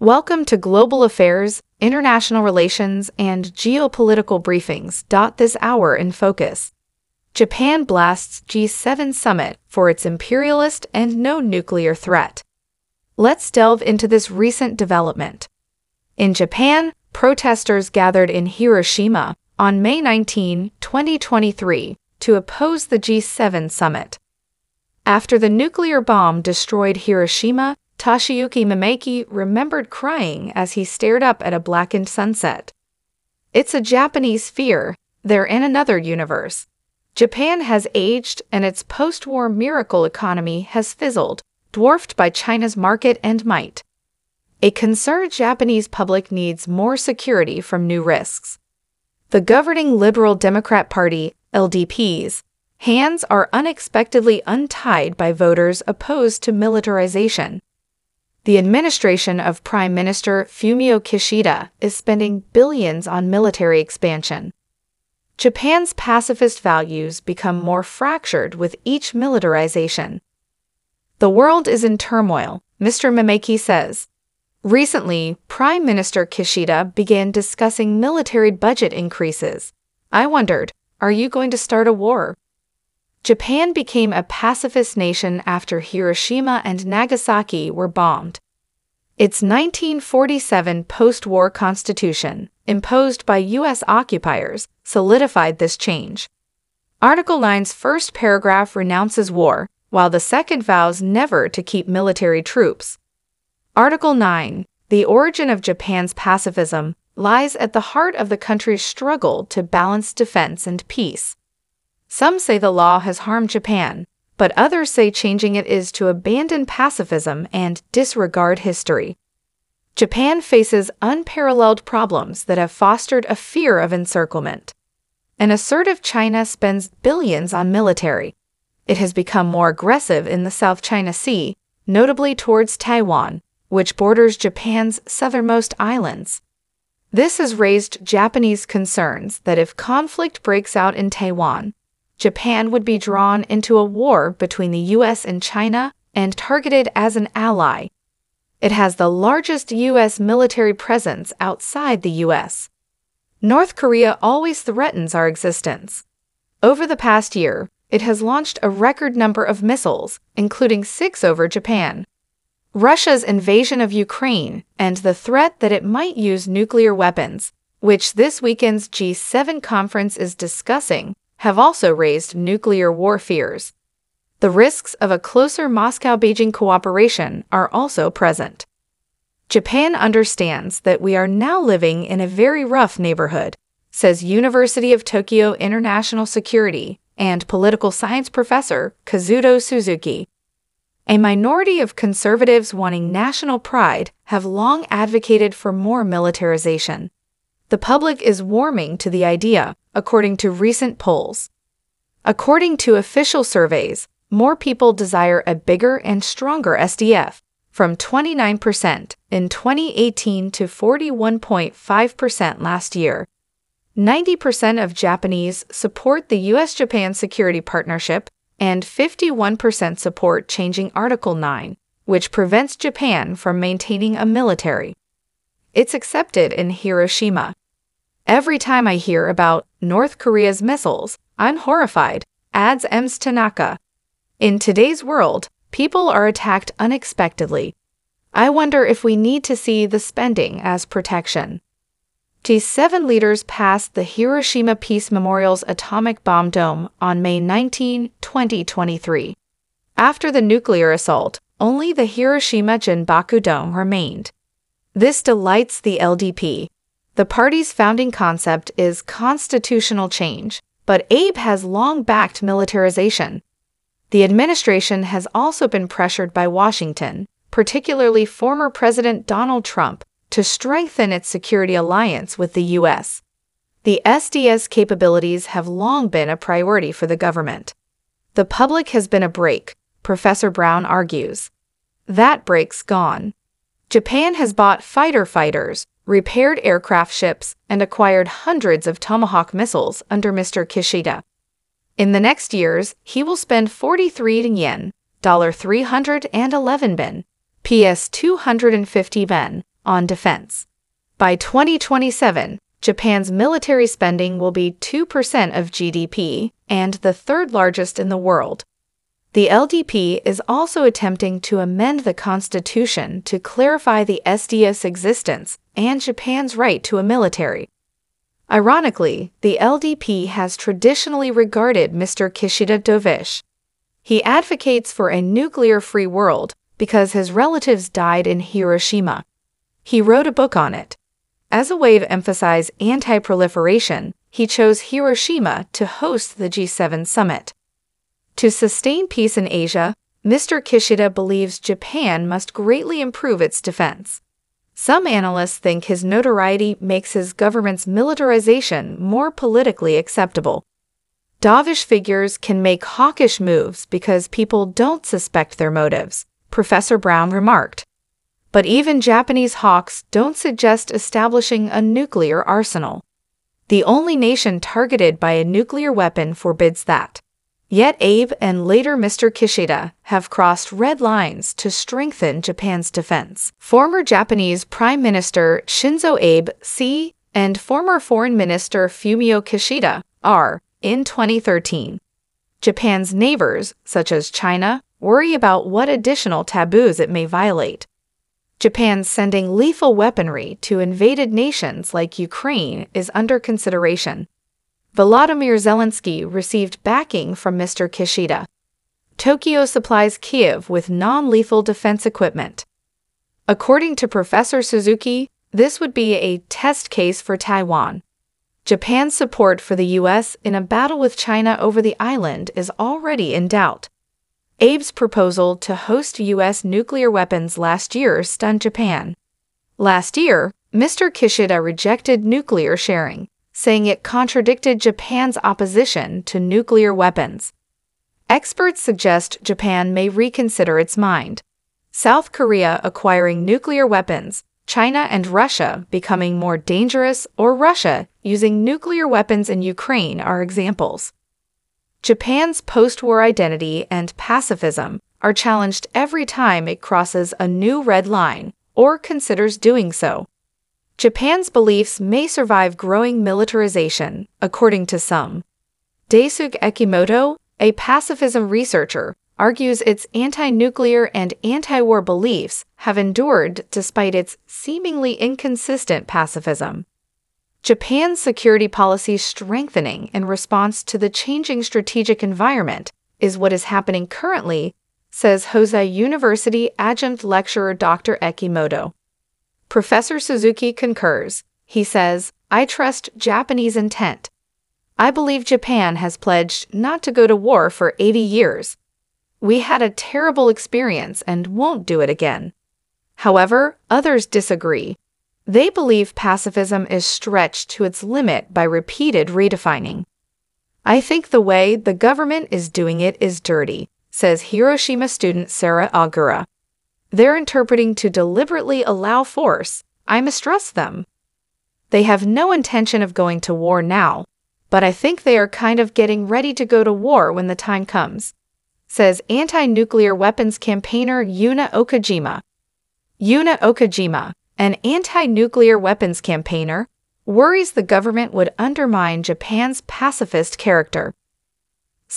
Welcome to Global Affairs, International Relations, and Geopolitical Briefings. This hour in focus. Japan blasts G7 summit for its imperialist and no nuclear threat. Let's delve into this recent development. In Japan, protesters gathered in Hiroshima on May 19, 2023, to oppose the G7 summit. After the nuclear bomb destroyed Hiroshima, Toshiyuki Mimaki remembered crying as he stared up at a blackened sunset. It's a Japanese fear. They're in another universe. Japan has aged and its post war miracle economy has fizzled, dwarfed by China's market and might. A concerned Japanese public needs more security from new risks. The governing Liberal Democrat Party, LDP's, hands are unexpectedly untied by voters opposed to militarization the administration of Prime Minister Fumio Kishida is spending billions on military expansion. Japan's pacifist values become more fractured with each militarization. The world is in turmoil, Mr. Mimaki says. Recently, Prime Minister Kishida began discussing military budget increases. I wondered, are you going to start a war? Japan became a pacifist nation after Hiroshima and Nagasaki were bombed. Its 1947 post war constitution, imposed by U.S. occupiers, solidified this change. Article 9's first paragraph renounces war, while the second vows never to keep military troops. Article 9 The origin of Japan's pacifism lies at the heart of the country's struggle to balance defense and peace. Some say the law has harmed Japan, but others say changing it is to abandon pacifism and disregard history. Japan faces unparalleled problems that have fostered a fear of encirclement. An assertive China spends billions on military. It has become more aggressive in the South China Sea, notably towards Taiwan, which borders Japan's southernmost islands. This has raised Japanese concerns that if conflict breaks out in Taiwan, Japan would be drawn into a war between the US and China and targeted as an ally. It has the largest US military presence outside the US. North Korea always threatens our existence. Over the past year, it has launched a record number of missiles, including six over Japan. Russia's invasion of Ukraine and the threat that it might use nuclear weapons, which this weekend's G7 conference is discussing, have also raised nuclear war fears. The risks of a closer Moscow Beijing cooperation are also present. Japan understands that we are now living in a very rough neighborhood, says University of Tokyo International Security and political science professor Kazuto Suzuki. A minority of conservatives wanting national pride have long advocated for more militarization. The public is warming to the idea according to recent polls. According to official surveys, more people desire a bigger and stronger SDF, from 29% in 2018 to 41.5% last year. 90% of Japanese support the US Japan Security Partnership, and 51% support changing Article 9, which prevents Japan from maintaining a military. It's accepted in Hiroshima. Every time I hear about North Korea's missiles, I'm horrified, adds Ems Tanaka. In today's world, people are attacked unexpectedly. I wonder if we need to see the spending as protection. G7 leaders passed the Hiroshima Peace Memorial's atomic bomb dome on May 19, 2023. After the nuclear assault, only the Hiroshima Genbaku Dome remained. This delights the LDP, the party's founding concept is constitutional change, but Abe has long backed militarization. The administration has also been pressured by Washington, particularly former President Donald Trump, to strengthen its security alliance with the U.S. The SDF's capabilities have long been a priority for the government. The public has been a brake, Professor Brown argues. That brake's gone. Japan has bought fighter fighters, repaired aircraft ships, and acquired hundreds of Tomahawk missiles under Mr. Kishida. In the next years, he will spend 43 yen, $311 ben, PS 250 ben, on defense. By 2027, Japan's military spending will be 2% of GDP and the third largest in the world. The LDP is also attempting to amend the constitution to clarify the SDF's existence and Japan's right to a military. Ironically, the LDP has traditionally regarded Mr. Kishida dovish. He advocates for a nuclear free world because his relatives died in Hiroshima. He wrote a book on it. As a way to emphasize anti proliferation, he chose Hiroshima to host the G7 summit. To sustain peace in Asia, Mr. Kishida believes Japan must greatly improve its defense. Some analysts think his notoriety makes his government's militarization more politically acceptable. Dovish figures can make hawkish moves because people don't suspect their motives, Professor Brown remarked. But even Japanese hawks don't suggest establishing a nuclear arsenal. The only nation targeted by a nuclear weapon forbids that. Yet Abe and later Mr. Kishida have crossed red lines to strengthen Japan's defense. Former Japanese Prime Minister Shinzo Abe C. and former Foreign Minister Fumio Kishida are in 2013. Japan's neighbors, such as China, worry about what additional taboos it may violate. Japan sending lethal weaponry to invaded nations like Ukraine is under consideration. Volodymyr Zelensky received backing from Mr. Kishida. Tokyo supplies Kiev with non lethal defense equipment. According to Professor Suzuki, this would be a test case for Taiwan. Japan's support for the U.S. in a battle with China over the island is already in doubt. Abe's proposal to host U.S. nuclear weapons last year stunned Japan. Last year, Mr. Kishida rejected nuclear sharing saying it contradicted Japan's opposition to nuclear weapons. Experts suggest Japan may reconsider its mind. South Korea acquiring nuclear weapons, China and Russia becoming more dangerous, or Russia using nuclear weapons in Ukraine are examples. Japan's post war identity and pacifism are challenged every time it crosses a new red line or considers doing so. Japan's beliefs may survive growing militarization, according to some. Daisuke Akimoto, a pacifism researcher, argues its anti nuclear and anti war beliefs have endured despite its seemingly inconsistent pacifism. Japan's security policy strengthening in response to the changing strategic environment is what is happening currently, says Hosei University adjunct lecturer Dr. Akimoto. Professor Suzuki concurs. He says, I trust Japanese intent. I believe Japan has pledged not to go to war for 80 years. We had a terrible experience and won't do it again. However, others disagree. They believe pacifism is stretched to its limit by repeated redefining. I think the way the government is doing it is dirty, says Hiroshima student Sarah Agura. They're interpreting to deliberately allow force. I mistrust them. They have no intention of going to war now, but I think they are kind of getting ready to go to war when the time comes, says anti nuclear weapons campaigner Yuna Okajima. Yuna Okajima, an anti nuclear weapons campaigner, worries the government would undermine Japan's pacifist character.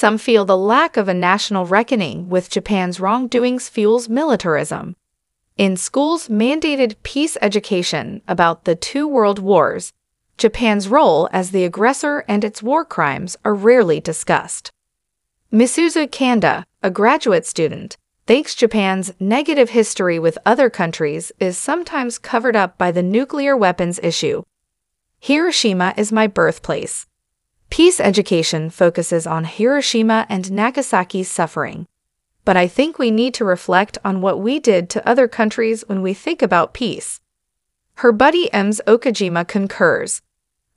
Some feel the lack of a national reckoning with Japan's wrongdoings fuels militarism. In schools mandated peace education about the two world wars, Japan's role as the aggressor and its war crimes are rarely discussed. Misuzu Kanda, a graduate student, thinks Japan's negative history with other countries is sometimes covered up by the nuclear weapons issue. Hiroshima is my birthplace. Peace education focuses on Hiroshima and Nagasaki's suffering. But I think we need to reflect on what we did to other countries when we think about peace. Her buddy Ems Okajima concurs.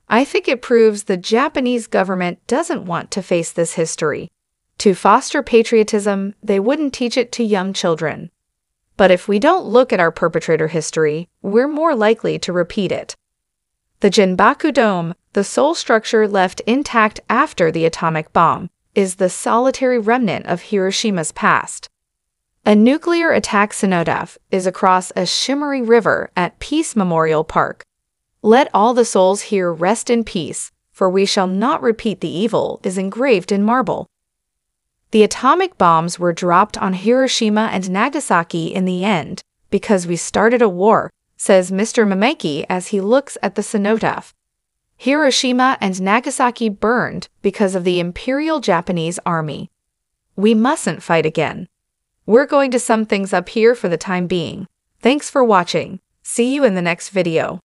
I think it proves the Japanese government doesn't want to face this history. To foster patriotism, they wouldn't teach it to young children. But if we don't look at our perpetrator history, we're more likely to repeat it. The Genbaku Dome, the sole structure left intact after the atomic bomb, is the solitary remnant of Hiroshima's past. A nuclear attack cenotaph is across a shimmery river at Peace Memorial Park. Let all the souls here rest in peace, for we shall not repeat the evil, is engraved in marble. The atomic bombs were dropped on Hiroshima and Nagasaki in the end because we started a war, says Mr. Mimaki as he looks at the cenotaph. Hiroshima and Nagasaki burned because of the Imperial Japanese Army. We mustn't fight again. We're going to sum things up here for the time being. Thanks for watching. See you in the next video.